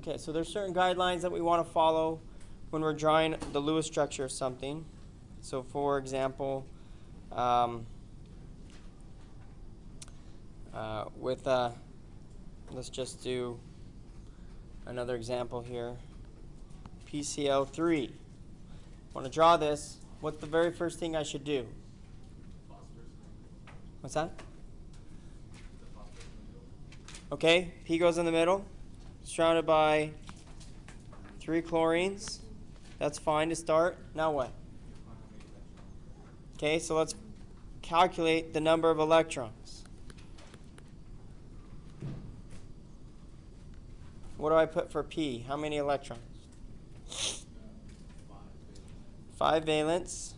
Okay, so there's certain guidelines that we want to follow when we're drawing the Lewis structure of something. So, for example, um, uh, with uh, let's just do another example here. PCl3. Want to draw this? What's the very first thing I should do? What's that? Okay, P goes in the middle, surrounded by three chlorines. That's fine to start. Now what? Okay, so let's calculate the number of electrons. What do I put for P? How many electrons? Five valence.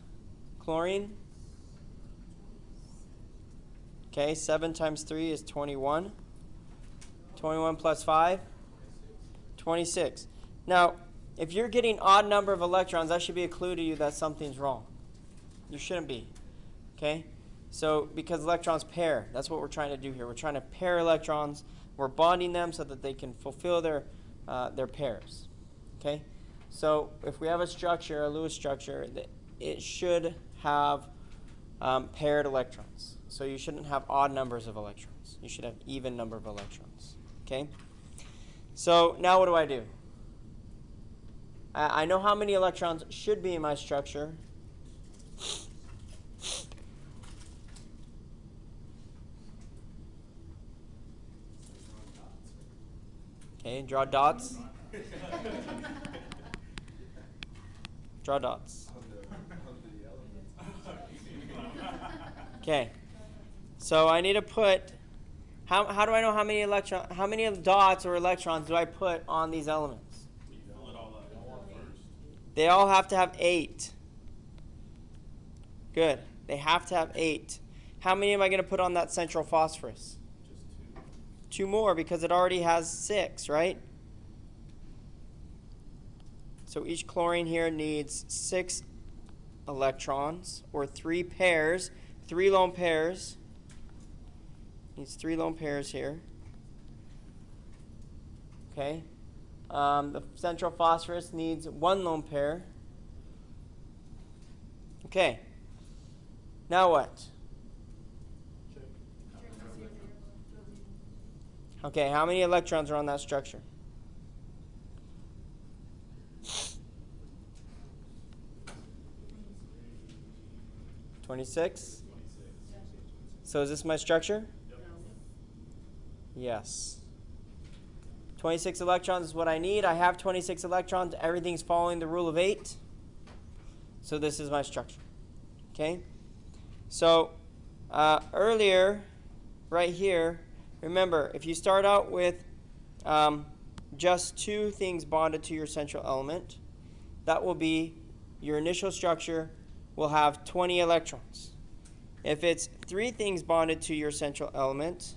Chlorine. Okay, 7 times 3 is 21. 21 plus 5? 26. Now, if you're getting odd number of electrons, that should be a clue to you that something's wrong. You shouldn't be. Okay? So, because electrons pair, that's what we're trying to do here. We're trying to pair electrons. We're bonding them so that they can fulfill their, uh, their pairs. Okay? So, if we have a structure, a Lewis structure, it should have um, paired electrons. So, you shouldn't have odd numbers of electrons. You should have even number of electrons. Okay? So, now what do I do? I know how many electrons should be in my structure. Okay, draw dots. draw dots. Okay. So I need to put how, how do I know how many electron how many dots or electrons do I put on these elements? They all have to have eight. Good. They have to have eight. How many am I going to put on that central phosphorus? Two. two more because it already has six, right? So each chlorine here needs six electrons or three pairs, three lone pairs. Needs three lone pairs here. Okay. Um, the central phosphorus needs one lone pair. Okay. Now what? Okay, how many electrons are on that structure? Twenty-six. So is this my structure? Yes. 26 electrons is what I need. I have 26 electrons. Everything's following the rule of 8. So this is my structure. Okay? So uh, earlier, right here, remember, if you start out with um, just two things bonded to your central element, that will be your initial structure will have 20 electrons. If it's three things bonded to your central element,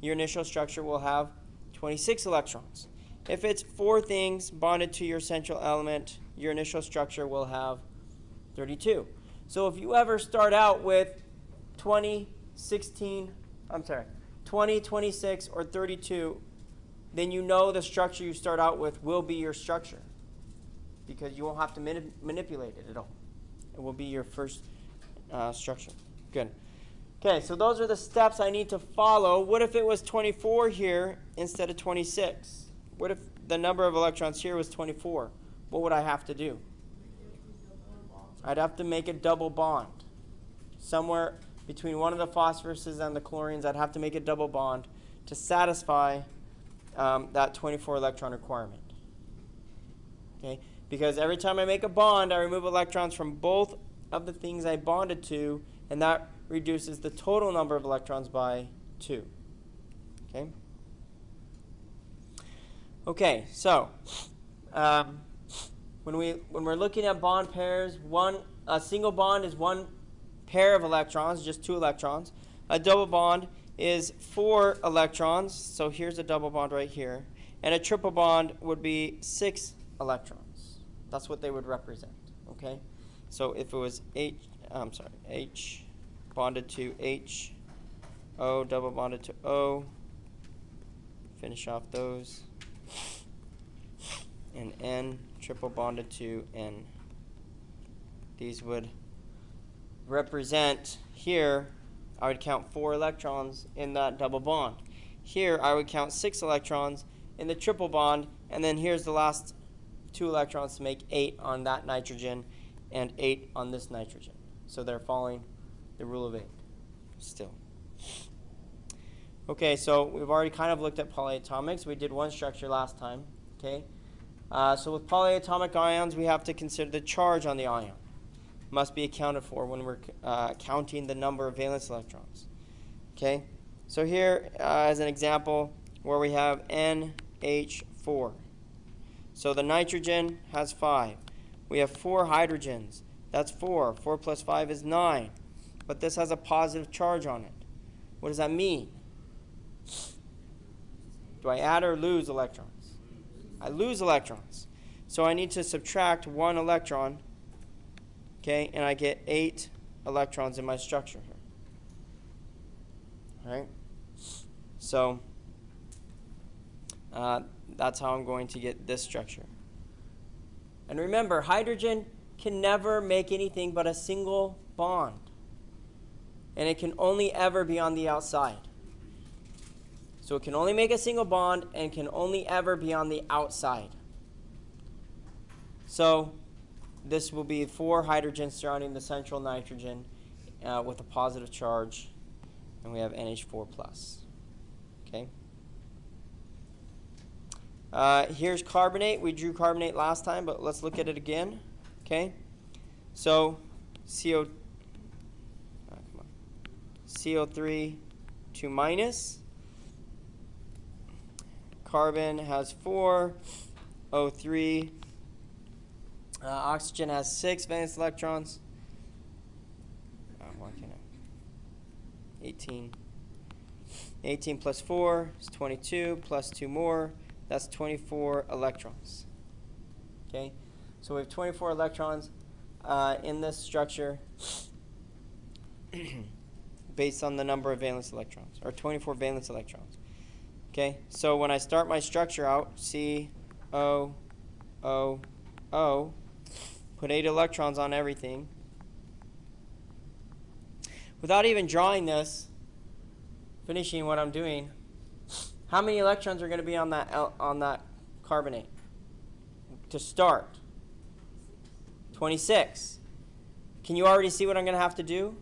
your initial structure will have 26 electrons. If it's four things bonded to your central element, your initial structure will have 32. So if you ever start out with 20, 16, I'm sorry, 20, 26, or 32, then you know the structure you start out with will be your structure because you won't have to manipulate it at all. It will be your first uh, structure. Good. Okay, so those are the steps I need to follow. What if it was 24 here instead of 26? What if the number of electrons here was 24? What would I have to do? I'd have to make a double bond. Somewhere between one of the phosphoruses and the chlorines, I'd have to make a double bond to satisfy um, that 24 electron requirement. Okay? Because every time I make a bond, I remove electrons from both of the things I bonded to, and that reduces the total number of electrons by 2. Okay? Okay, so um, when, we, when we're looking at bond pairs, one, a single bond is one pair of electrons, just two electrons. A double bond is four electrons, so here's a double bond right here. And a triple bond would be six electrons. That's what they would represent, okay? So if it was H, I'm sorry, H bonded to H, O double bonded to O. Finish off those. and N triple bonded to N. These would represent here, I would count four electrons in that double bond. Here, I would count six electrons in the triple bond, and then here's the last two electrons to make eight on that nitrogen and eight on this nitrogen. So they're following the rule of eight still. Okay, so we've already kind of looked at polyatomics. We did one structure last time. Okay, uh, so with polyatomic ions, we have to consider the charge on the ion. Must be accounted for when we're uh, counting the number of valence electrons. Okay, so here uh, as an example where we have NH4. So the nitrogen has five. We have four hydrogens. That's four. Four plus five is nine. But this has a positive charge on it. What does that mean? Do I add or lose electrons? I lose electrons. So I need to subtract one electron, okay, and I get eight electrons in my structure here. All right? So uh, that's how I'm going to get this structure. And remember, hydrogen can never make anything but a single bond. And it can only ever be on the outside. So it can only make a single bond and can only ever be on the outside. So this will be four hydrogens surrounding the central nitrogen uh, with a positive charge, and we have NH4 plus. Okay. Uh, here's carbonate. We drew carbonate last time, but let's look at it again. Okay. So CO, CO3 2 minus Carbon has four. O3. Uh, oxygen has six valence electrons. Oh, why can't I? 18. 18 plus 4 is 22, plus 2 more, that's 24 electrons. Okay, so we have 24 electrons uh, in this structure based on the number of valence electrons, or 24 valence electrons. Okay, so when I start my structure out, C, O, O, O, put eight electrons on everything. Without even drawing this, finishing what I'm doing, how many electrons are going to be on that on that carbonate to start? 26. Can you already see what I'm going to have to do?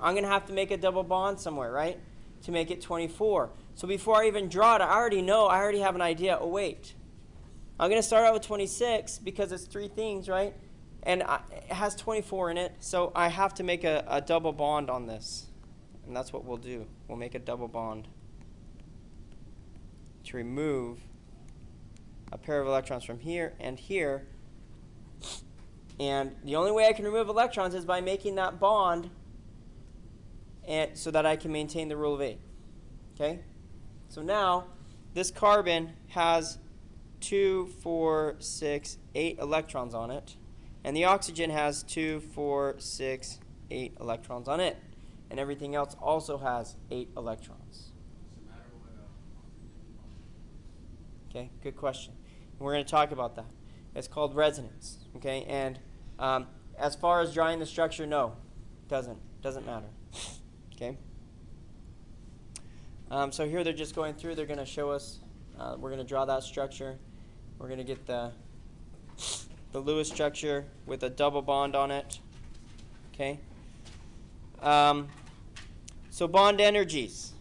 I'm going to have to make a double bond somewhere, right? To make it 24. So before I even draw it, I already know, I already have an idea. Oh, wait. I'm going to start out with 26 because it's three things, right? And it has 24 in it, so I have to make a, a double bond on this. And that's what we'll do. We'll make a double bond to remove a pair of electrons from here and here. And the only way I can remove electrons is by making that bond and, so that I can maintain the rule of eight. Okay? So now this carbon has two, four, six, eight electrons on it. And the oxygen has two, four, six, eight electrons on it. And everything else also has eight electrons. Okay, good question. We're going to talk about that. It's called resonance. Okay, and um, as far as drawing the structure, no, doesn't doesn't matter. Okay. Um, so here they're just going through. They're going to show us. Uh, we're going to draw that structure. We're going to get the the Lewis structure with a double bond on it. Okay. Um, so bond energies.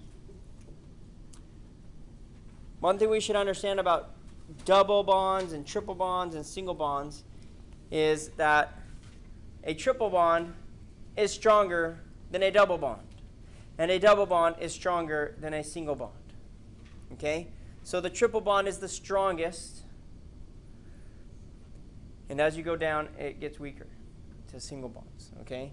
One thing we should understand about double bonds and triple bonds and single bonds is that a triple bond is stronger than a double bond and a double bond is stronger than a single bond. Okay? So the triple bond is the strongest. And as you go down, it gets weaker to single bonds. Okay?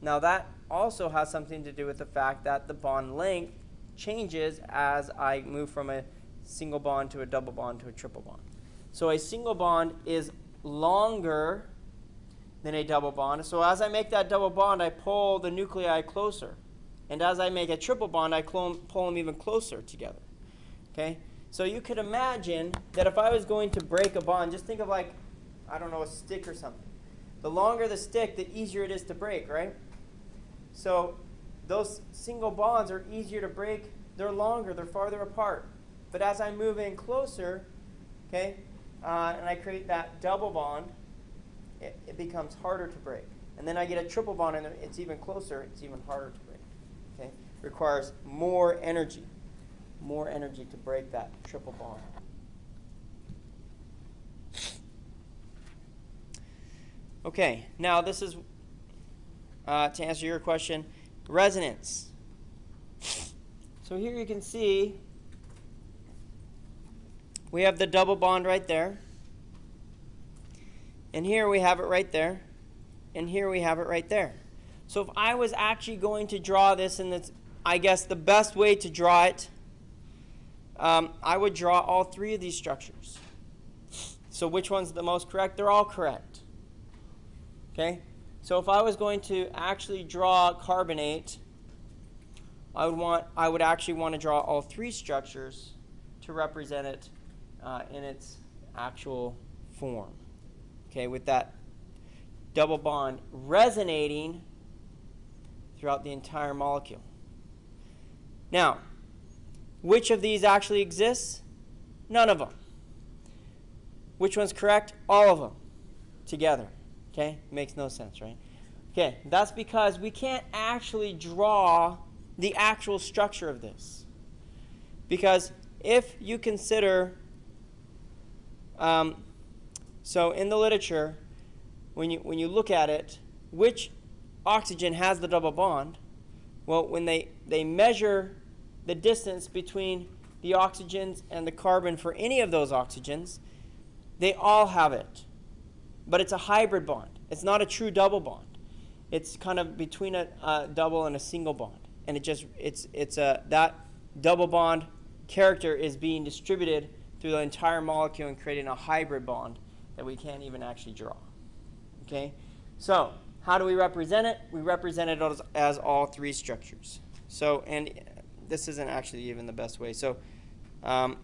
Now that also has something to do with the fact that the bond length changes as I move from a single bond to a double bond to a triple bond. So a single bond is longer than a double bond. So as I make that double bond, I pull the nuclei closer. And as I make a triple bond, I pull them even closer together. Okay? So you could imagine that if I was going to break a bond, just think of like, I don't know, a stick or something. The longer the stick, the easier it is to break, right? So those single bonds are easier to break. They're longer, they're farther apart. But as I move in closer, okay, uh, and I create that double bond, it, it becomes harder to break. And then I get a triple bond, and it's even closer, it's even harder to break. Okay? Requires more energy, more energy to break that triple bond. Okay, now this is uh, to answer your question resonance. So here you can see we have the double bond right there. And here we have it right there. And here we have it right there. So if I was actually going to draw this, and it's, I guess the best way to draw it, um, I would draw all three of these structures. So which one's the most correct? They're all correct. Okay? So if I was going to actually draw carbonate, I would want I would actually want to draw all three structures to represent it uh, in its actual form. Okay, with that double bond resonating throughout the entire molecule. Now, which of these actually exists? None of them. Which one's correct? All of them together. Okay? Makes no sense, right? Okay, that's because we can't actually draw the actual structure of this. Because if you consider um, so in the literature, when you, when you look at it, which oxygen has the double bond? Well, when they, they measure the distance between the oxygens and the carbon for any of those oxygens, they all have it. But it's a hybrid bond. It's not a true double bond. It's kind of between a, a double and a single bond. And it just it's it's a that double bond character is being distributed through the entire molecule and creating a hybrid bond that we can't even actually draw. Okay? So, how do we represent it? We represent it as, as all three structures. So, and this isn't actually even the best way. So, um,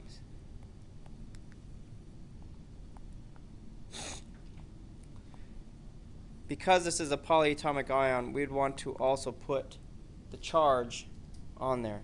because this is a polyatomic ion, we'd want to also put the charge on there.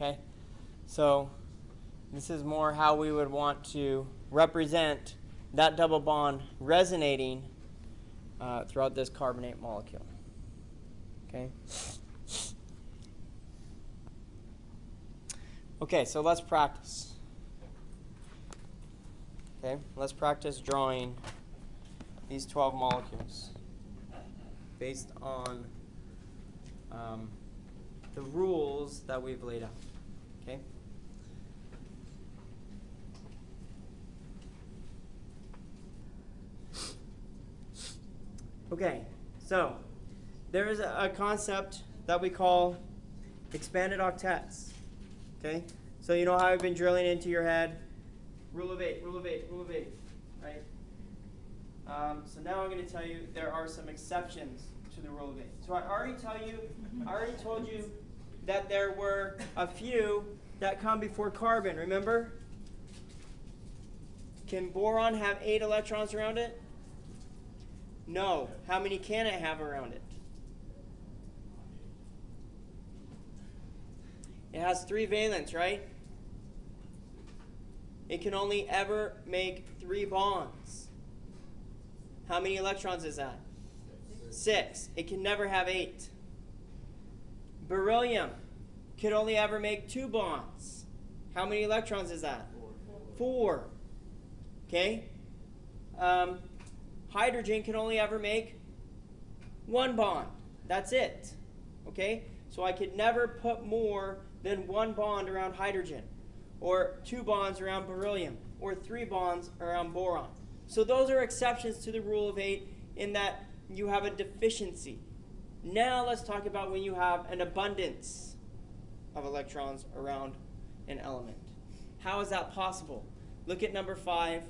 Okay? So this is more how we would want to represent that double bond resonating uh, throughout this carbonate molecule. Okay? Okay, so let's practice. Okay, let's practice drawing these 12 molecules based on um, the rules that we've laid out. Okay? Okay, so there is a, a concept that we call expanded octets. Okay? So you know how I've been drilling into your head? Rule of eight, rule of eight, rule of eight, right? Um, so now I'm going to tell you there are some exceptions to the rule of eight. So I already tell you, I already told you that there were a few that come before carbon, remember? Can boron have eight electrons around it? No. How many can it have around it? It has three valence, right? It can only ever make three bonds. How many electrons is that? Six. It can never have eight. Beryllium could only ever make two bonds. How many electrons is that? Four. Okay? Um, hydrogen can only ever make one bond. That's it. Okay? So I could never put more than one bond around hydrogen, or two bonds around beryllium, or three bonds around boron. So those are exceptions to the rule of eight in that you have a deficiency. Now let's talk about when you have an abundance of electrons around an element. How is that possible? Look at number five.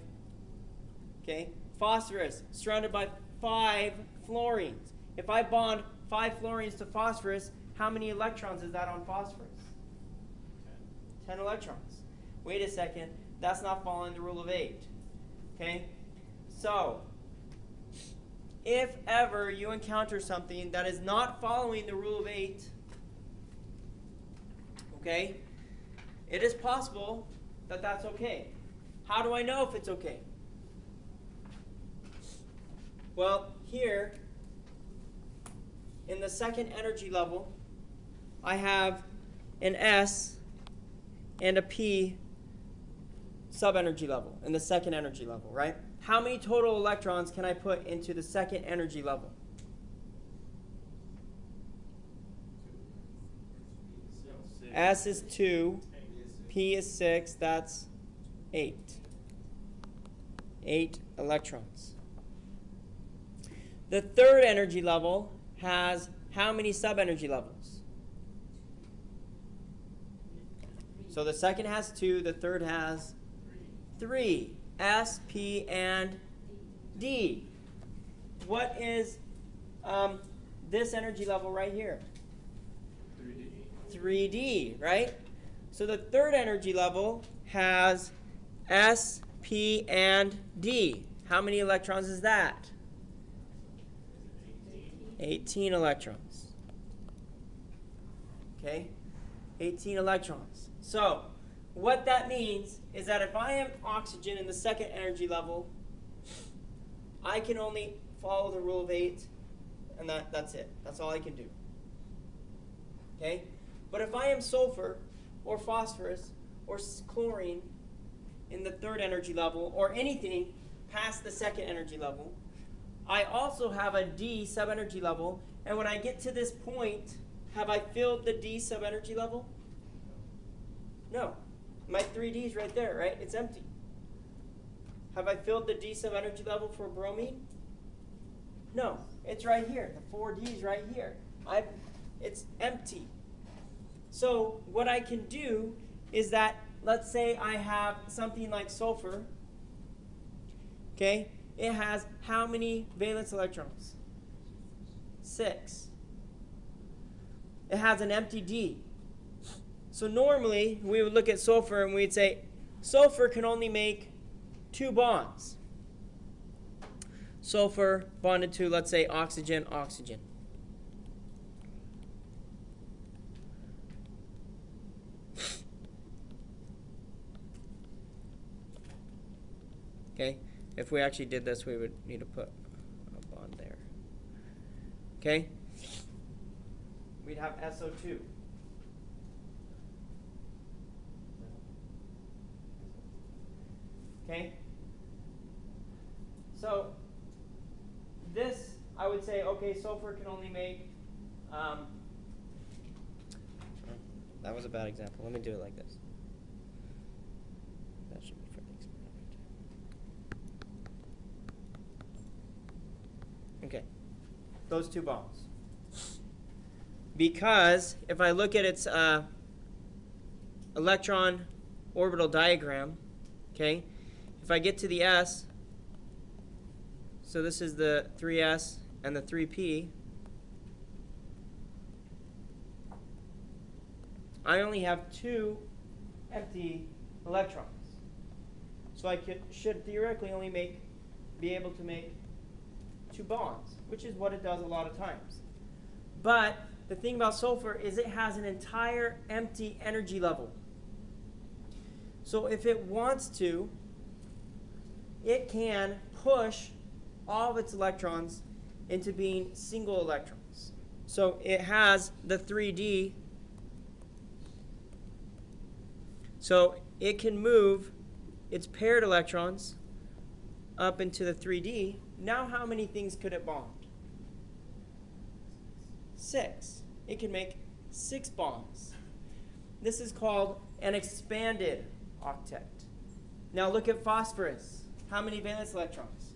Okay, phosphorus surrounded by five fluorines. If I bond five fluorines to phosphorus, how many electrons is that on phosphorus? 10 electrons. Wait a second, that's not following the rule of 8. Okay? So, if ever you encounter something that is not following the rule of 8, okay, it is possible that that's okay. How do I know if it's okay? Well, here, in the second energy level, I have an S and a P sub-energy level in the second energy level, right? How many total electrons can I put into the second energy level? S is 2, P is 6, that's 8. 8 electrons. The third energy level has how many sub-energy levels? So the second has 2, the third has 3. S, P, and D. What is um, this energy level right here? 3D. 3D, right? So the third energy level has S, P, and D. How many electrons is that? 18 electrons. Okay? 18 electrons. So, what that means is that if I am oxygen in the second energy level, I can only follow the rule of 8, and that, that's it. That's all I can do. Okay? But if I am sulfur, or phosphorus, or chlorine in the third energy level, or anything past the second energy level, I also have a D sub-energy level, and when I get to this point, have I filled the D sub-energy level? No. My 3D's right there, right? It's empty. Have I filled the D sub-energy level for bromine? No. It's right here. The 4D's right here. I it's empty. So what I can do is that let's say I have something like sulfur. Okay? It has how many valence electrons? Six. It has an empty D. So normally we would look at sulfur and we'd say sulfur can only make two bonds. Sulfur bonded to, let's say, oxygen, oxygen. Okay, if we actually did this, we would need to put a bond there. Okay, we'd have SO2. Okay? So, this, I would say, okay, sulfur can only make. Um, that was a bad example. Let me do it like this. That should be fairly expanded. Okay. Those two bonds. Because if I look at its uh, electron orbital diagram, okay, if I get to the S, so this is the 3S and the 3P, I only have two empty electrons. So I could, should theoretically only make, be able to make two bonds, which is what it does a lot of times. But the thing about sulfur is it has an entire empty energy level. So if it wants to, it can push all of its electrons into being single electrons. So it has the 3D. So it can move its paired electrons up into the 3D. Now, how many things could it bond? Six. It can make six bonds. This is called an expanded octet. Now, look at phosphorus. How many valence electrons?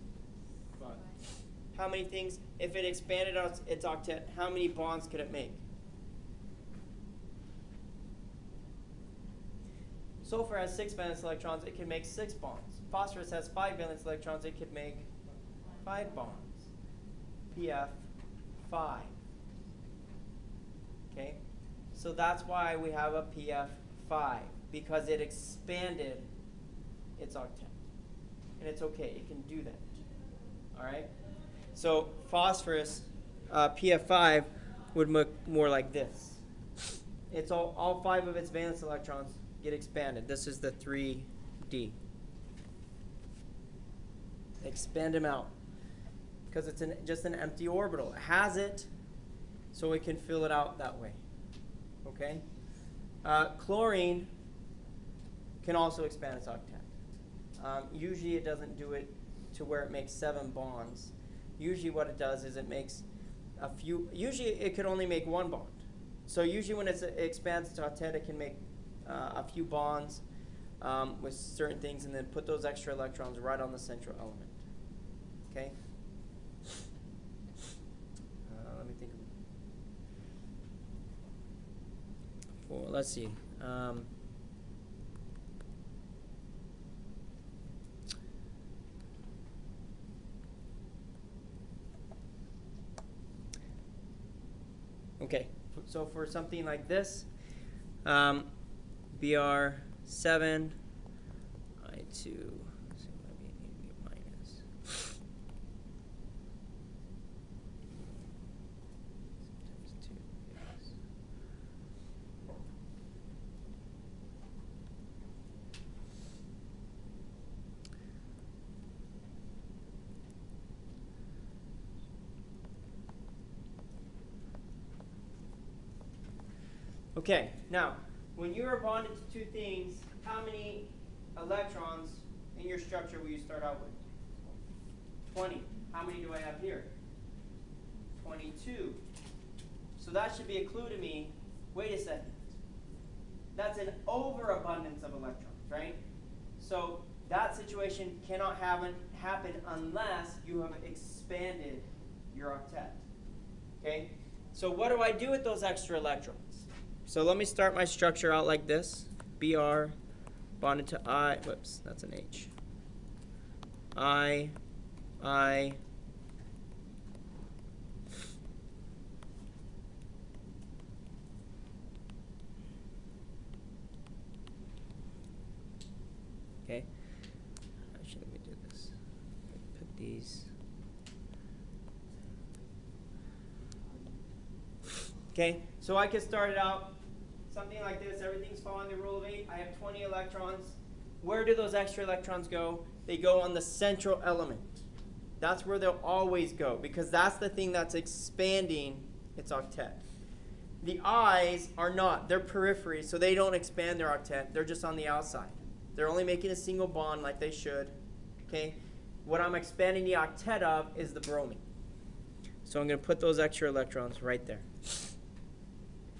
Five. How many things, if it expanded its octet, how many bonds could it make? Sulfur has six valence electrons, it can make six bonds. Phosphorus has five valence electrons, it could make five bonds. PF, five. Okay? So that's why we have a PF five, because it expanded its octet. And it's okay, it can do that. Alright? So phosphorus, uh, PF5, would look more like this. It's all, all five of its valence electrons get expanded. This is the 3D. Expand them out. Because it's an, just an empty orbital. It has it, so it can fill it out that way. Okay? Uh, chlorine can also expand its octet. Um, usually it doesn't do it to where it makes seven bonds. Usually what it does is it makes a few, usually it could only make one bond. So usually when it expands its octet, it can make uh, a few bonds um, with certain things and then put those extra electrons right on the central element. Okay? let's see. Um, okay, so for something like this, um, BR7, I2, Okay, now, when you are bonded to two things, how many electrons in your structure will you start out with? 20. How many do I have here? 22. So that should be a clue to me. Wait a second. That's an overabundance of electrons, right? So that situation cannot happen, happen unless you have expanded your octet. Okay? So what do I do with those extra electrons? So let me start my structure out like this. Br bonded to I, whoops, that's an H. I, I, okay. Actually, let me do this. Put these. Okay, so I could start it out something like this. Everything's following the rule of eight. I have 20 electrons. Where do those extra electrons go? They go on the central element. That's where they'll always go because that's the thing that's expanding its octet. The eyes are not. They're periphery, so they don't expand their octet. They're just on the outside. They're only making a single bond like they should. Okay? What I'm expanding the octet of is the bromine. So I'm going to put those extra electrons right there.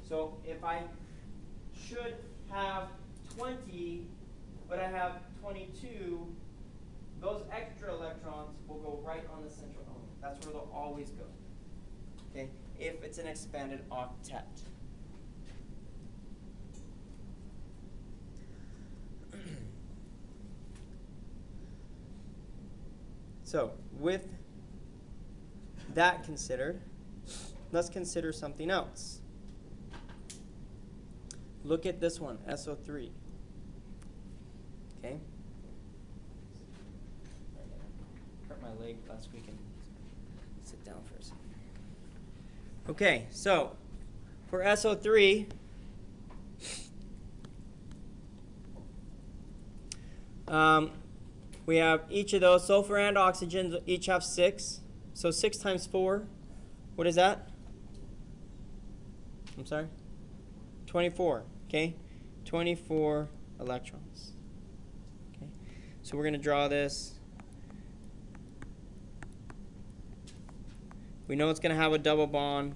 So if I should have 20, but I have 22, those extra electrons will go right on the central element. That's where they'll always go. Okay? If it's an expanded octet. so, with that considered, let's consider something else. Look at this one, SO3. Okay? Hurt my leg last week and sit down for a second. Okay, so for SO3, um, we have each of those sulfur and oxygen each have six. So six times four, what is that? I'm sorry? 24, okay? 24 electrons. Okay, so we're going to draw this. We know it's going to have a double bond.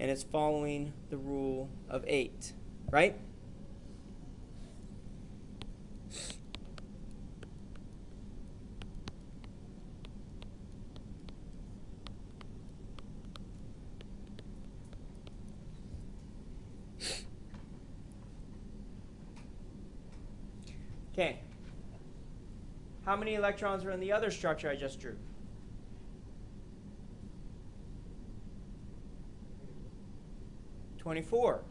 And it's following the rule of 8, right? Okay. How many electrons are in the other structure I just drew? Twenty-four.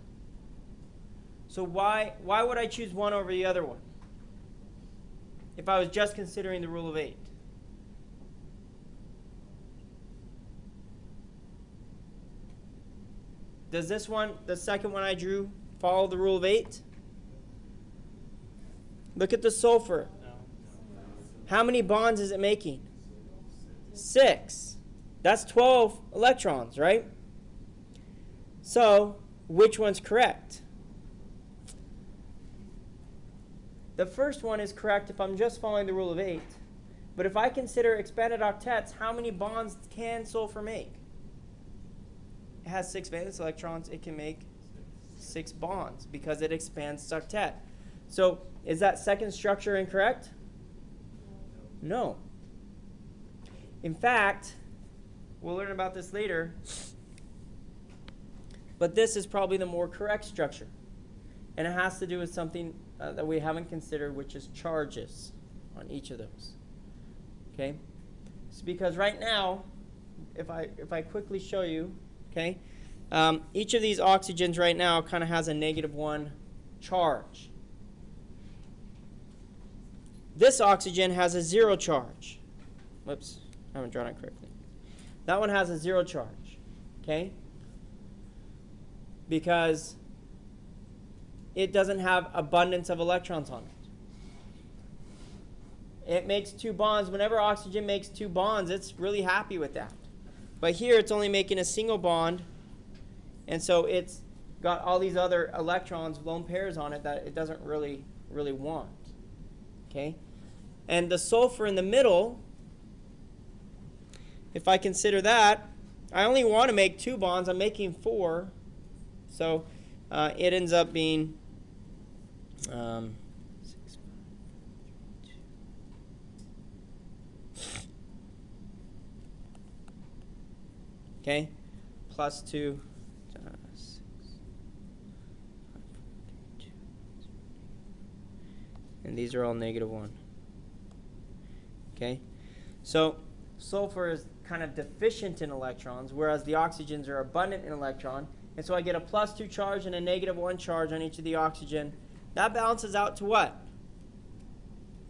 So why why would I choose one over the other one? If I was just considering the rule of eight. Does this one, the second one I drew, follow the rule of eight? Look at the sulfur. How many bonds is it making? Six. That's 12 electrons, right? So, which one's correct? The first one is correct if I'm just following the rule of eight. But if I consider expanded octets, how many bonds can sulfur make? It has six valence electrons. It can make six bonds because it expands octet. So is that second structure incorrect? No. In fact, we'll learn about this later, but this is probably the more correct structure. And it has to do with something uh, that we haven't considered, which is charges on each of those. Okay? It's because right now, if I, if I quickly show you, okay, um, each of these oxygens right now kind of has a negative one charge. This oxygen has a zero charge. Whoops, I haven't drawn it correctly. That one has a zero charge, okay? Because it doesn't have abundance of electrons on it. It makes two bonds. Whenever oxygen makes two bonds, it's really happy with that. But here it's only making a single bond, and so it's got all these other electrons, lone pairs on it that it doesn't really, really want. Okay? And the sulfur in the middle, if I consider that, I only want to make two bonds. I'm making four. So uh, it ends up being um, okay, plus two. uh, And these are all negative one. Okay? So sulfur is kind of deficient in electrons, whereas the oxygens are abundant in electron. And so I get a plus 2 charge and a negative 1 charge on each of the oxygen. That balances out to what?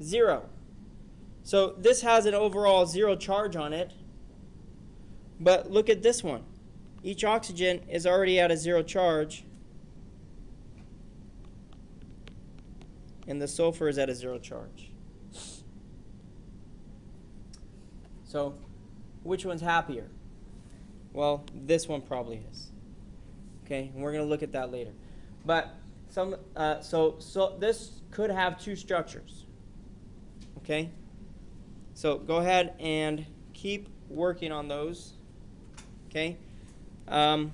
Zero. So this has an overall zero charge on it. But look at this one. Each oxygen is already at a zero charge. And the sulfur is at a zero charge. So, which one's happier? Well, this one probably is. Okay, and we're going to look at that later. But some, uh, so so this could have two structures. Okay, so go ahead and keep working on those. Okay, um,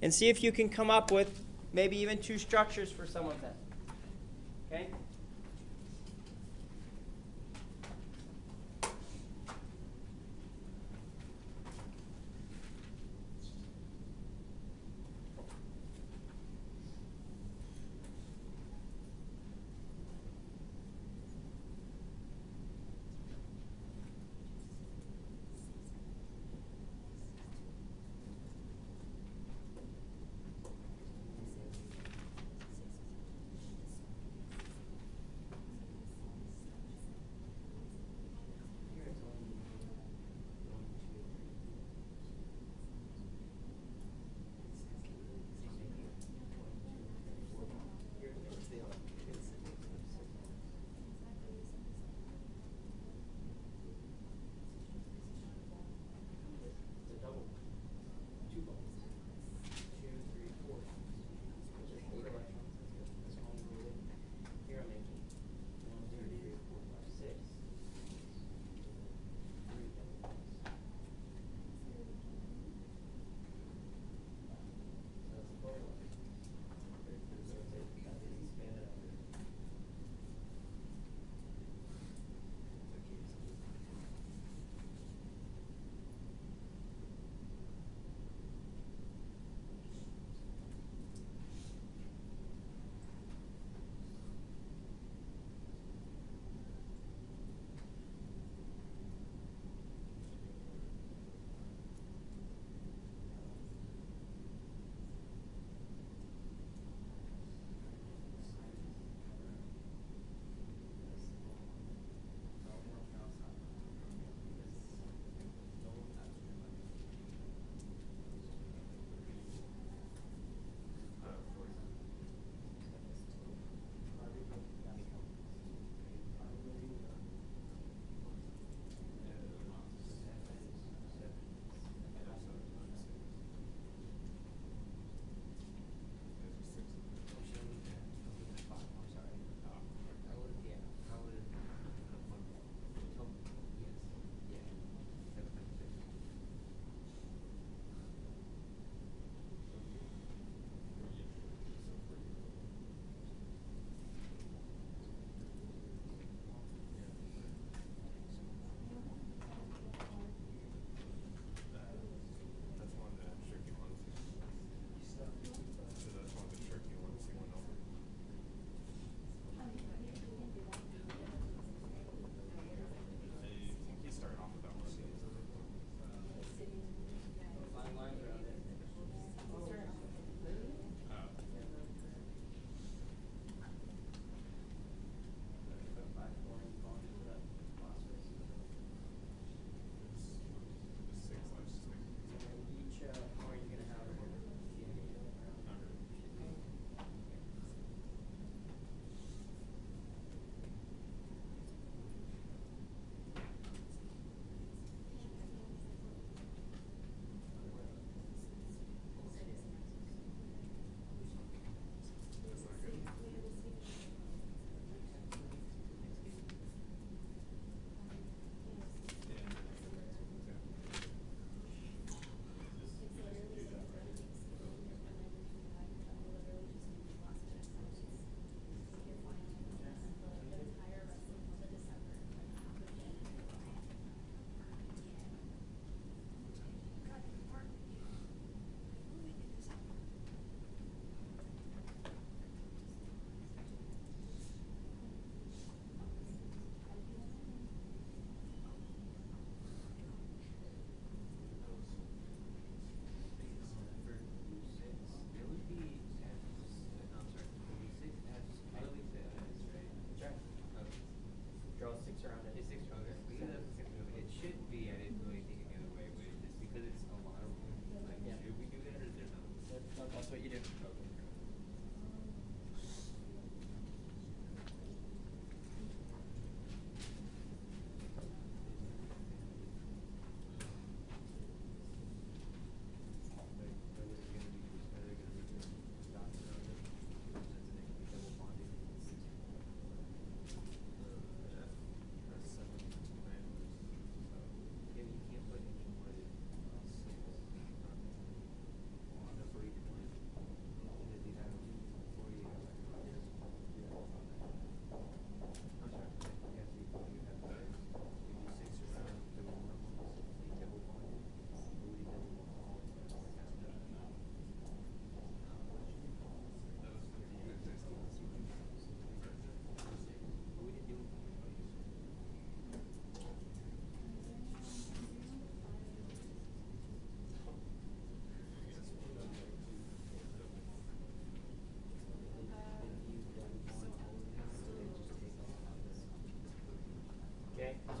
and see if you can come up with maybe even two structures for some of them. Okay.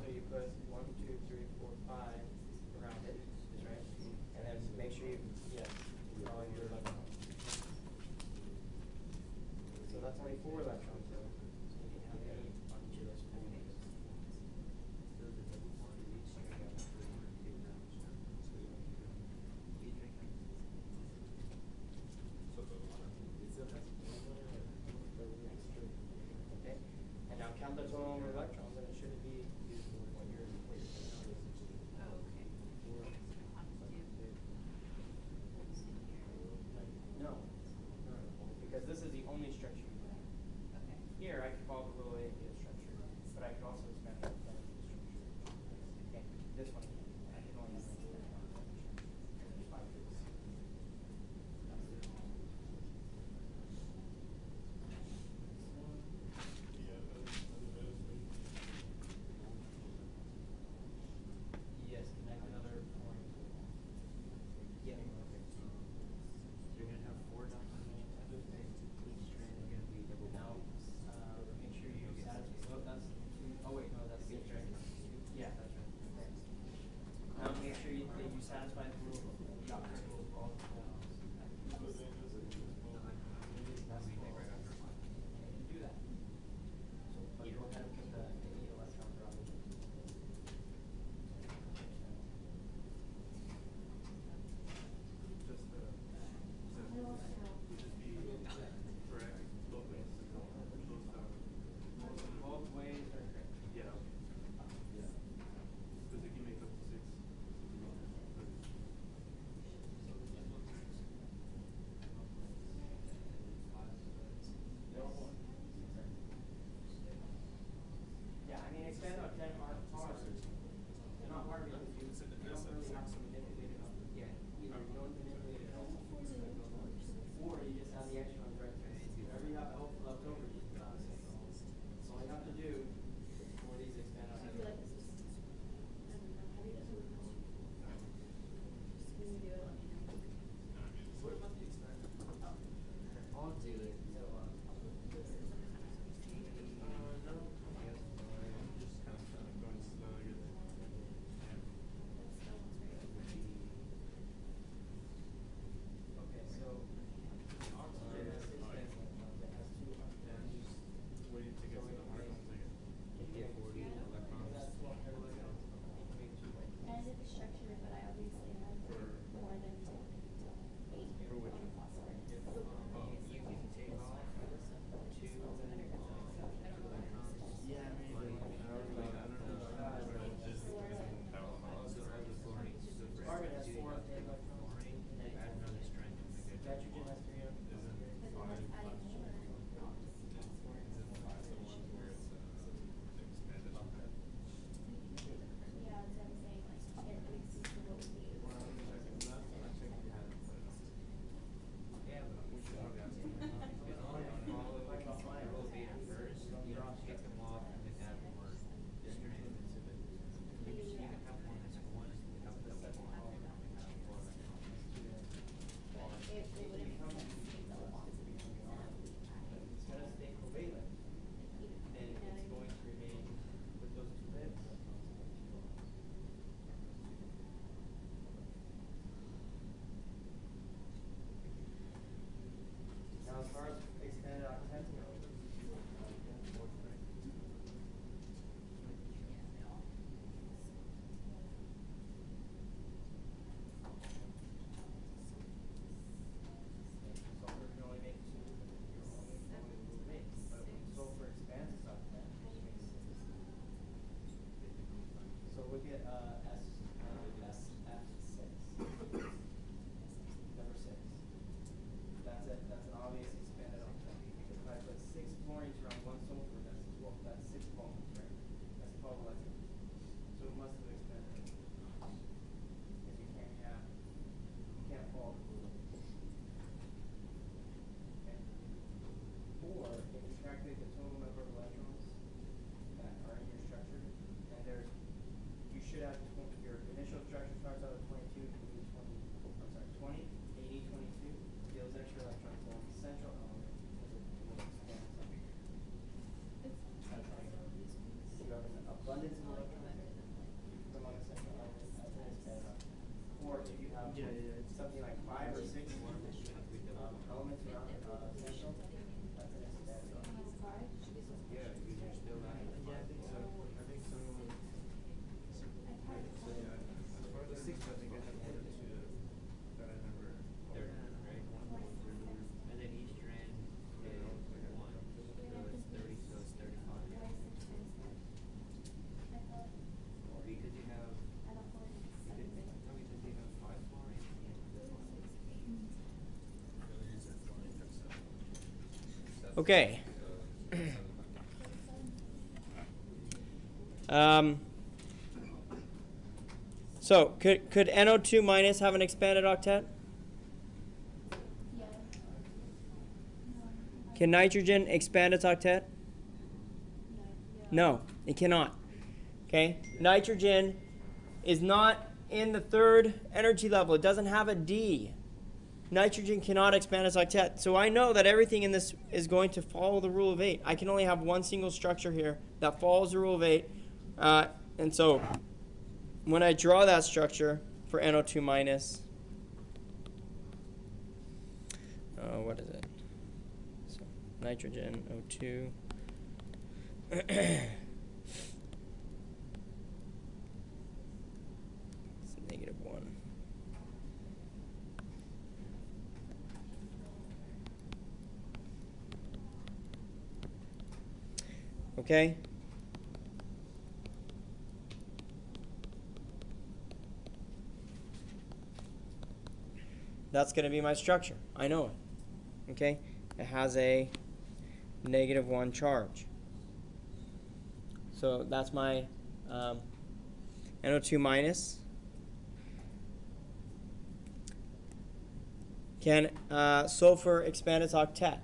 So you put Harvey. Okay. Um, so, could, could NO2 minus have an expanded octet? Can nitrogen expand its octet? No. No, it cannot. Okay? Nitrogen is not in the third energy level. It doesn't have a D. Nitrogen cannot expand its octet. So I know that everything in this is going to follow the rule of eight. I can only have one single structure here that follows the rule of eight. Uh, and so when I draw that structure for NO2 minus, uh, what is it? So nitrogen O2. it's negative one. Okay. That's going to be my structure. I know it. Okay? It has a negative one charge. So that's my um, NO2 minus. Can uh, sulfur expand its octet?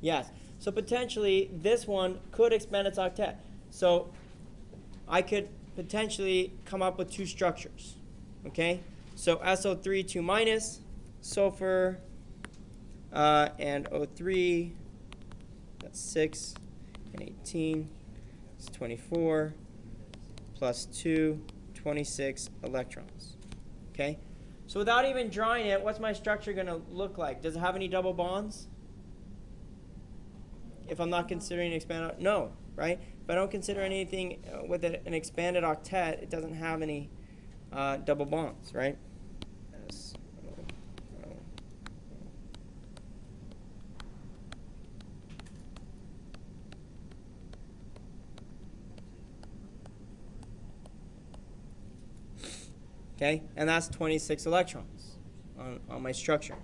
Yes. So potentially this one could expand its octet. So I could potentially come up with two structures. Okay? So SO3 2 minus, sulfur, uh, and O3, that's 6 and 18, it's 24, plus 2, 26 electrons. Okay? So without even drawing it, what's my structure going to look like? Does it have any double bonds? If I'm not considering an expanded, no, right? If I don't consider anything uh, with an expanded octet, it doesn't have any uh, double bonds, right? S O O. Okay, and that's 26 electrons on, on my structure.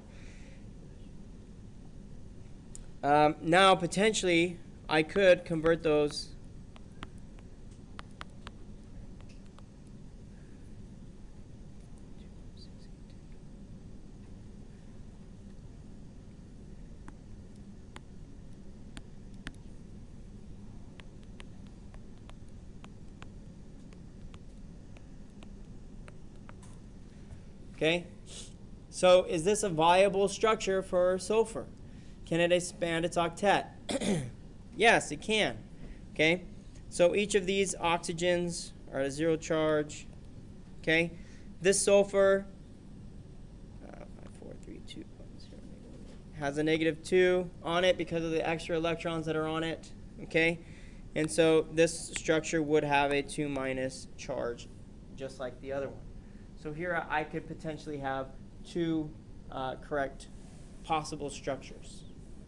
Um, now, potentially, I could convert those Okay? So is this a viable structure for sulfur? Can it expand its octet? yes, it can. Okay? So each of these oxygens are at a zero charge. Okay? This sulfur uh, has a negative 2 on it because of the extra electrons that are on it. Okay? And so this structure would have a 2 minus charge just like the other one. So here I could potentially have two uh, correct possible structures.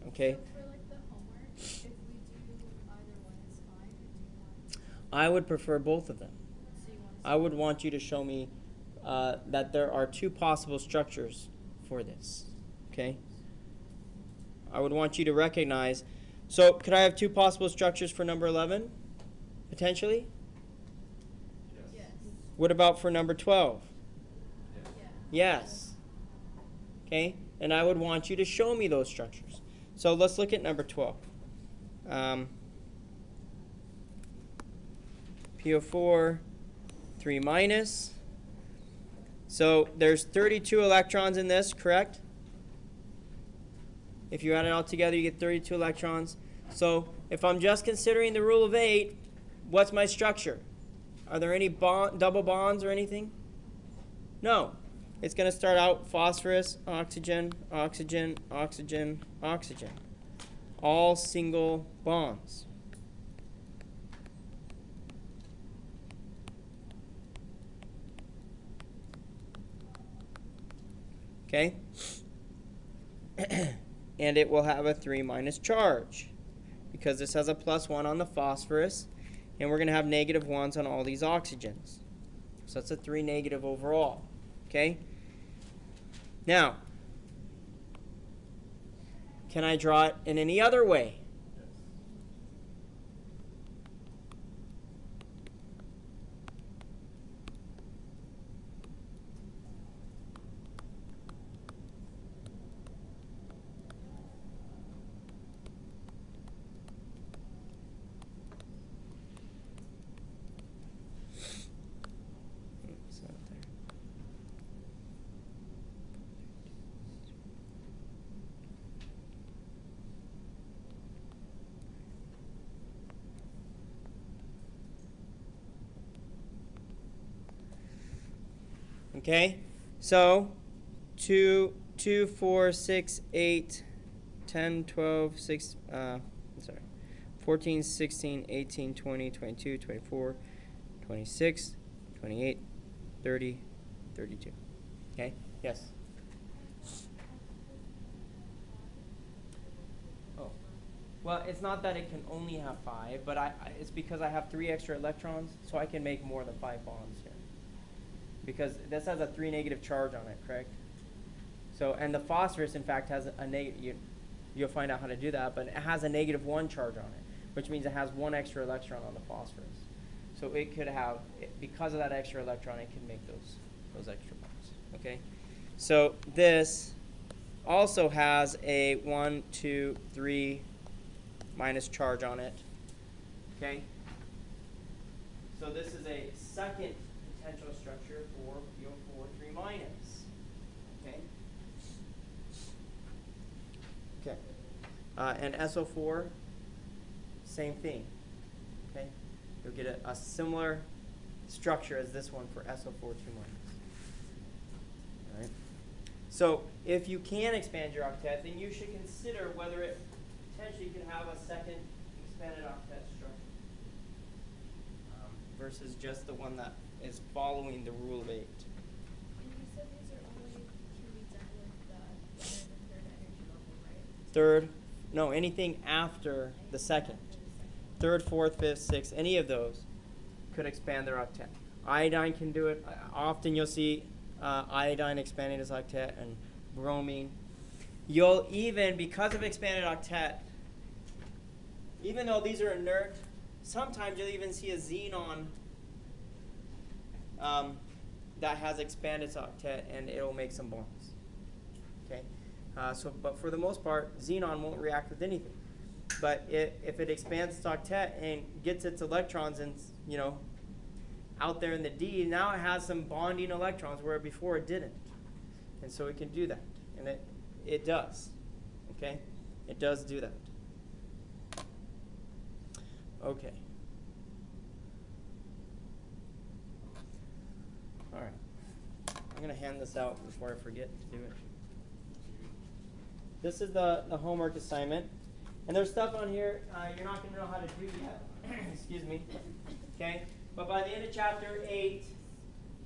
Okay? So for like the homework, if we do either one is fine, or do you want, I would prefer both of them. so you want I would want you to show me uh, that there are two possible structures for this. Okay? I would want you to recognize. So, could I have two possible structures for number 11? Potentially? Yes. What about for number 12? Yeah. Yes. Okay? And I would want you to show me those structures. So let's look at number 12. Um, PO4, 3 minus. So there's 32 electrons in this, correct? If you add it all together, you get 32 electrons. So if I'm just considering the rule of 8, what's my structure? Are there any bond, double bonds or anything? No. It's going to start out phosphorus, oxygen, oxygen, oxygen, oxygen. All single bonds. Okay? and it will have a 3 minus charge because this has a plus 1 on the phosphorus and we're going to have negative 1s on all these oxygens. So that's a 3 negative overall. Okay? Now, Can I draw it in any other way? Yes. It's not there. Okay, so two, two, four, six, eight, 10, 12, 6, uh, sorry, 14, 16, 18, 20, 22, 24, 26, 28, 30, 32. Okay, yes? Oh. Well, it's not that it can only have five, but I, it's because I have three extra electrons, so I can make more than five bonds here. Because this has a three negative charge on it, correct? So, and the phosphorus, in fact, has a negative. You, you'll find out how to do that, but it has a negative one charge on it, which means it has one extra electron on the phosphorus. So it could have, because of that extra electron, it can make those those extra bonds. Okay, so this also has a one, two, three minus charge on it. Okay. So this is a second potential structure for PO4 3 minus. Okay. Okay. Uh, and SO4, same thing. Okay. You'll get a, a similar structure as this one for SO4 2 minus. All right. So if you can expand your octet, then you should consider whether it potentially could have a second expanded octet structure um, versus just the one that is following the rule of eight. And you said these are only can be done with the third energy level, right? Third, no, anything after the second. Third, fourth, fifth, sixth, any of those could expand their octet. Iodine can do it. Often you'll see uh, iodine expanding its octet and bromine. You'll even, because of expanded octet, even though these are inert, sometimes you'll even see a xenon um, that has expanded its octet and it'll make some bonds. Okay, uh, so but for the most part, xenon won't react with anything. But it, if it expands its octet and gets its electrons and you know out there in the D, now it has some bonding electrons where before it didn't, and so it can do that, and it it does. Okay, it does do that. Okay. All right. I'm gonna hand this out before I forget to do it. This is the, the homework assignment. And there's stuff on here uh, you're not going to know how to do yet. Excuse me. Okay? But by the end of chapter 8,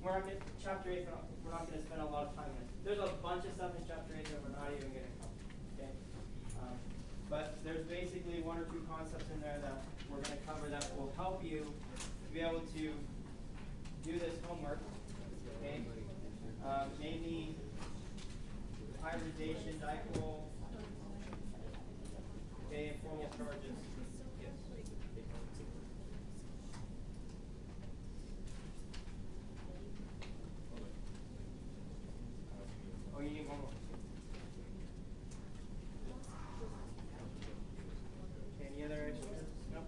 we're not gonna, chapter 8, we're not, going to spend a lot of time on it. There's a bunch of stuff in chapter 8 that we're not even going to cover. Okay? Um, but there's basically one or two concepts in there that we're going to cover that will help you to be able to do this homework. Um, maybe hybridization, dipole, okay, informal charges. Yes. Oh, you need one more. Any other issues? No?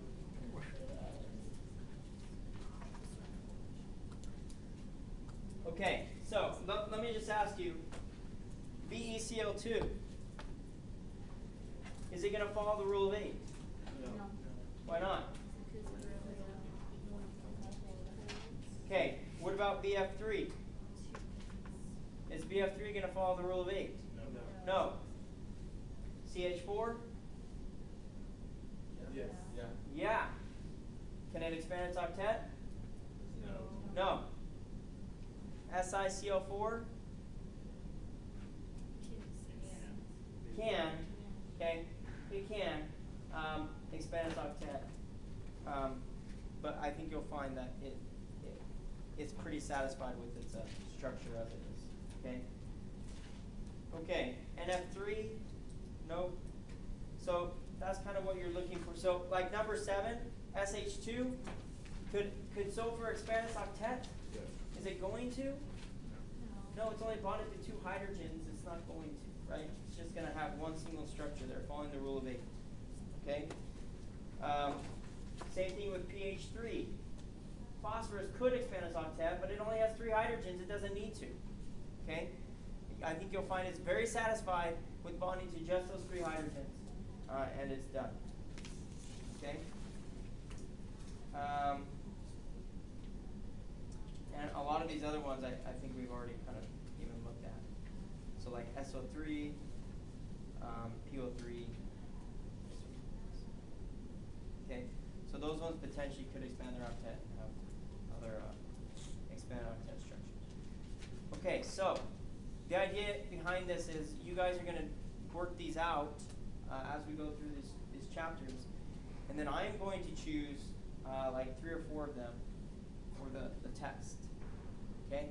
Okay, so let, let me just ask you, BeCl2, is it going to follow the rule of eight? No. Why not? Because it's really, uh, one Okay, what about BF3? Is BF3 going to follow the rule of eight? No. No. CH4? Yes. Yeah. Yeah. Can it expand its octet? No. No. SiCl4? Can. Okay, it can um, expand its octet. Um, but I think you'll find that it, it it's pretty satisfied with its uh, structure as it is. Okay. Okay. NF3? Nope. So that's kind of what you're looking for. So like number seven, SH2, could could sulfur expand its octet? Yes. Is it going to? No. No, it's only bonded to two hydrogens. It's not going to, right? It's just going to have one single structure there, following the rule of eight. Okay. Um, same thing with PH three. Phosphorus could expand its octet, but it only has three hydrogens. It doesn't need to. Okay. I think you'll find it's very satisfied with bonding to just those three hydrogens, uh, and it's done. Okay. Um, and a lot of these other ones, I, I think we've already kind of even looked at. So like SO3, um, PO3. Okay, so those ones potentially could expand their octet and have other uh, expanded octet structures. Okay, so the idea behind this is you guys are going to work these out uh, as we go through this, these chapters, and then I'm going to choose uh, like three or four of them for the, the test. Okay?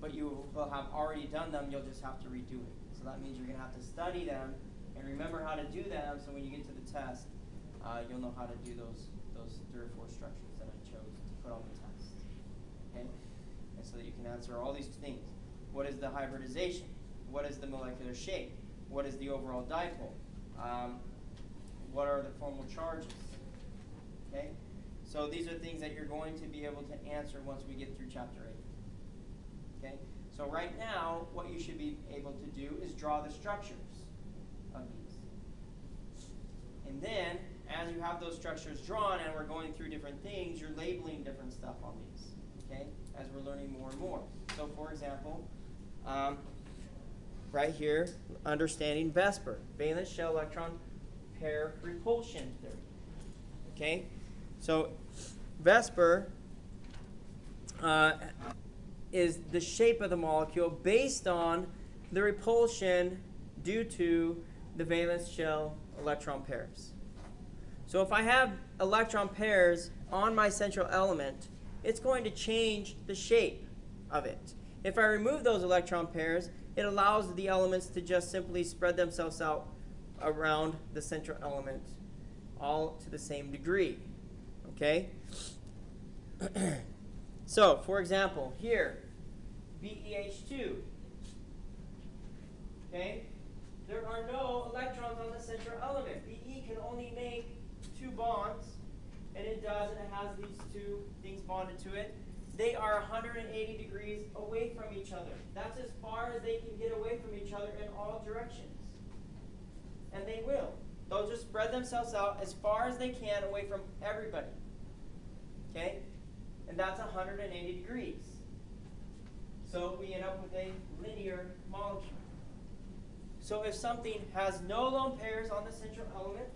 But you will have already done them, you'll just have to redo it. So that means you're going to have to study them and remember how to do them so when you get to the test, uh, you'll know how to do those, those three or four structures that I chose to put on the test. Okay? And so that you can answer all these things. What is the hybridization? What is the molecular shape? What is the overall dipole? Um, what are the formal charges? Okay? So these are things that you're going to be able to answer once we get through chapter 8. Okay? So right now, what you should be able to do is draw the structures of these. And then, as you have those structures drawn and we're going through different things, you're labeling different stuff on these. Okay? As we're learning more and more. So for example, um, right here, understanding VSEPR, valence shell electron pair repulsion theory. Okay? So VSEPR uh, is the shape of the molecule based on the repulsion due to the valence shell electron pairs. So if I have electron pairs on my central element, it's going to change the shape of it. If I remove those electron pairs, it allows the elements to just simply spread themselves out around the central element all to the same degree. Okay? so, for example, here, BEH2. Okay? There are no electrons on the central element. BE can only make two bonds, and it does, and it has these two things bonded to it. They are 180 degrees away from each other. That's as far as they can get away from each other in all directions. And they will. They'll just spread themselves out as far as they can away from everybody. Okay? And that's 180 degrees. So we end up with a linear molecule. So if something has no lone pairs on the central element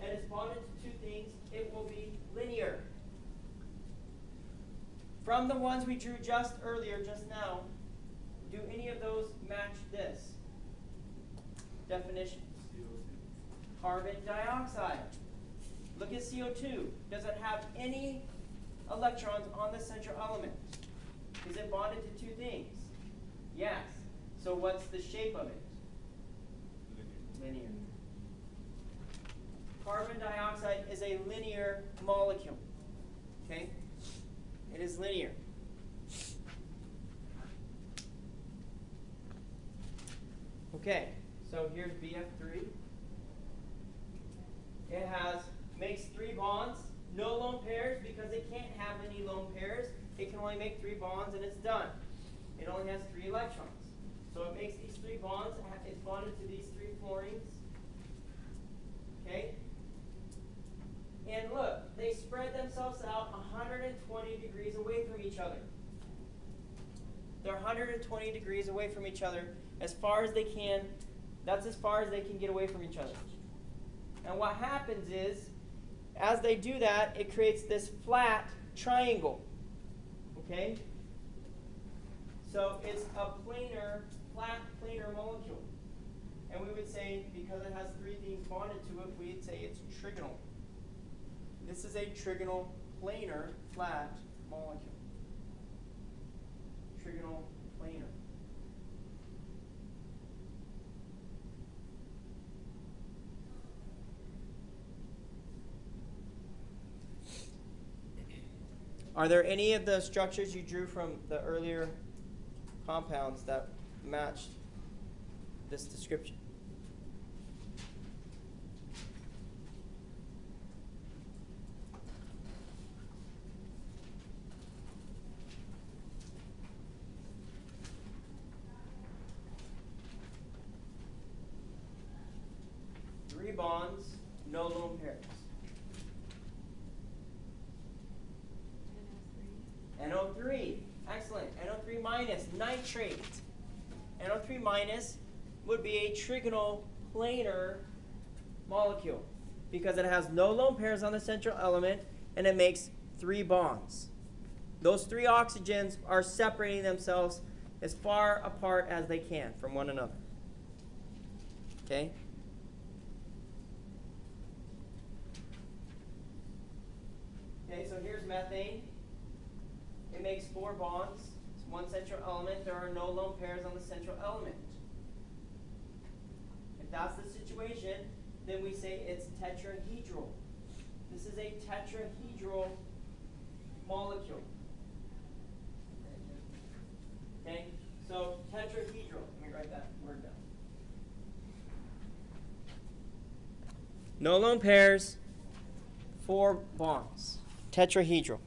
and is bonded to two things, it will be linear. From the ones we drew just earlier, just now, do any of those match this? Definition. Carbon dioxide. Look at CO2. Does it have any electrons on the central element? Is it bonded to two things? Yes. So what's the shape of it? Linear. Linear. Carbon dioxide is a linear molecule. Okay? It is linear. Okay, so here's BF3. It has makes three bonds, no lone pairs because it can't have any lone pairs. It can only make three bonds and it's done. It only has three electrons. So it makes these three bonds. It's bonded to these three fluorines. Okay? And look, they spread themselves out 120 degrees away from each other. They're 120 degrees away from each other as far as they can. That's as far as they can get away from each other. And what happens is, as they do that, it creates this flat triangle. Okay? So it's a planar, flat planar molecule. And we would say, because it has three things bonded to it, we'd say it's trigonal. This is a trigonal planar flat molecule. Trigonal planar. Are there any of the structures you drew from the earlier compounds that matched this description? Bonds, no lone pairs. NO3, excellent. NO3 minus, nitrate. NO3 minus would be a trigonal planar molecule because it has no lone pairs on the central element and it makes three bonds. Those three oxygens are separating themselves as far apart as they can from one another. Okay? Okay, so here's methane. It makes four bonds. It's one central element. There are no lone pairs on the central element. If that's the situation, then we say it's tetrahedral. This is a tetrahedral molecule. Okay? So tetrahedral. Let me write that word down. No lone pairs, four bonds. Tetrahedral.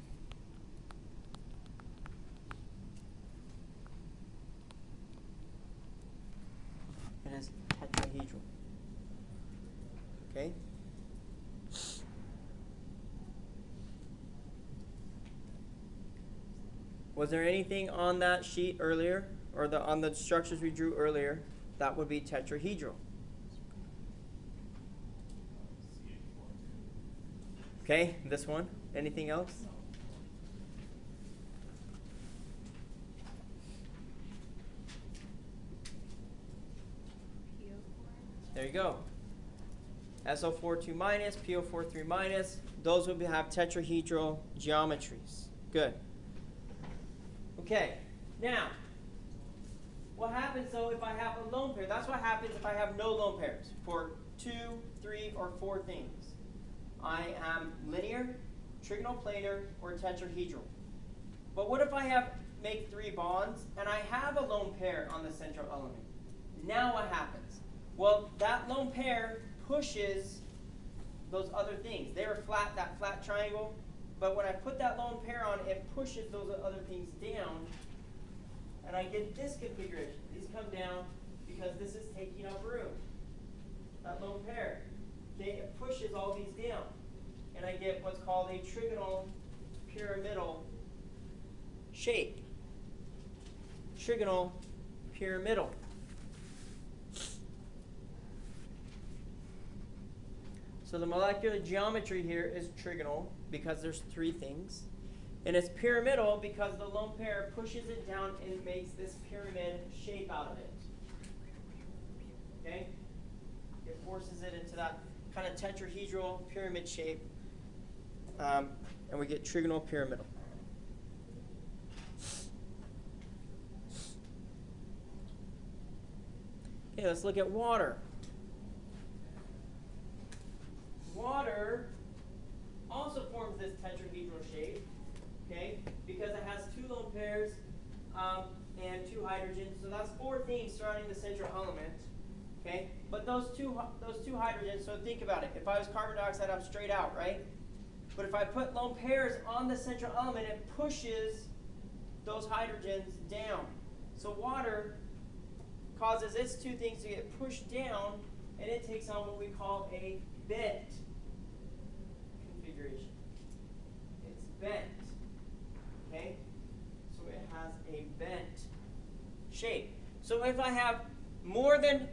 It is tetrahedral. Okay? Was there anything on that sheet earlier, or the on the structures we drew earlier, that would be tetrahedral? Okay, this one. Anything else? There you go. SO4 2 minus, PO4 3 minus. Those will have tetrahedral geometries. Good. Okay. Now, what happens though if I have a lone pair? That's what happens if I have no lone pairs for two, three, or four things. I am linear, trigonal planar, or tetrahedral. But what if I have make three bonds and I have a lone pair on the central element? Now what happens? Well, that lone pair pushes those other things. They are flat, that flat triangle. But when I put that lone pair on, it pushes those other things down. And I get this configuration. These come down because this is taking up room. That lone pair. Okay, it pushes all these down. And I get what's called a trigonal pyramidal shape. Trigonal pyramidal. So the molecular geometry here is trigonal because there's three things. And it's pyramidal because the lone pair pushes it down and makes this pyramid shape out of it. Okay? It forces it into that kind of tetrahedral pyramid shape. Um, and we get trigonal pyramidal. Okay, let's look at water. Water also forms this tetrahedral shape, okay, because it has two lone pairs um, and two hydrogens. So that's four things surrounding the central element, okay. But those two those two hydrogens. So think about it. If I was carbon dioxide, I'm straight out, right? But if I put lone pairs on the central element, it pushes those hydrogens down. So water causes its two things to get pushed down, and it takes on what we call a bent configuration. It's bent. Okay? So it has a bent shape. So if I have more than,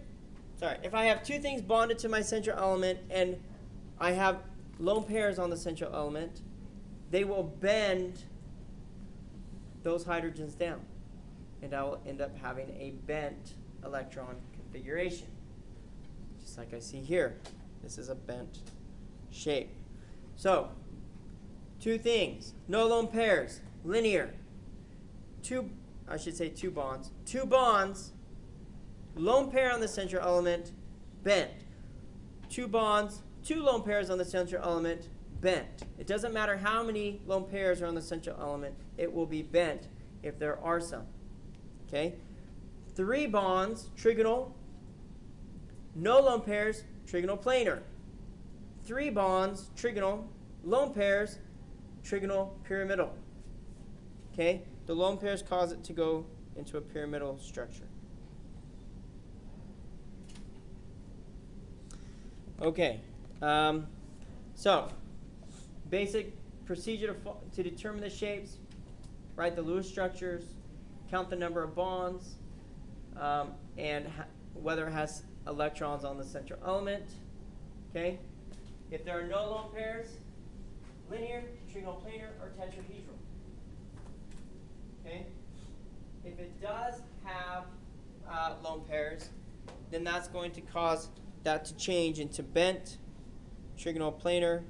sorry, if I have two things bonded to my central element and I have lone pairs on the central element, they will bend those hydrogens down. And I will end up having a bent electron configuration. Just like I see here. This is a bent shape. So, two things. No lone pairs. Linear. Two, I should say two bonds. Two bonds. Lone pair on the central element. Bent. Two bonds. Two lone pairs on the central element. bent. It doesn't matter how many lone pairs are on the central element, it will be bent if there are some. Okay? Three bonds, trigonal. No lone pairs, trigonal planar. Three bonds, trigonal. Lone pairs, trigonal pyramidal. Okay? The lone pairs cause it to go into a pyramidal structure. Okay. Um, so, basic procedure to, to determine the shapes, write the Lewis structures, count the number of bonds, um, and whether it has electrons on the central element. Okay? If there are no lone pairs, linear, trigonal planar, or tetrahedral. Okay? If it does have uh, lone pairs, then that's going to cause that to change into bent, trigonal planar,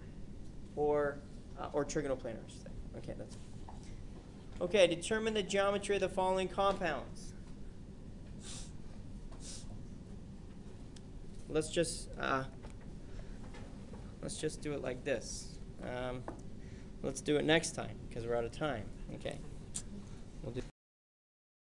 or uh, or trigonal planar. Okay, that's. Okay, determine the geometry of the following compounds. Let's just uh, let's just do it like this. Um, let's do it next time because we're out of time. Okay.